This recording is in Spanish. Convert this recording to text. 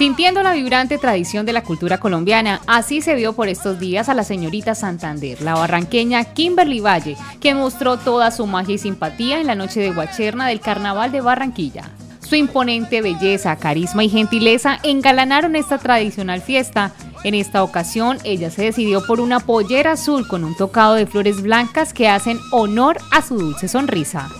Sintiendo la vibrante tradición de la cultura colombiana, así se vio por estos días a la señorita Santander, la barranqueña Kimberly Valle, que mostró toda su magia y simpatía en la noche de Guacherna del Carnaval de Barranquilla. Su imponente belleza, carisma y gentileza engalanaron esta tradicional fiesta. En esta ocasión, ella se decidió por una pollera azul con un tocado de flores blancas que hacen honor a su dulce sonrisa.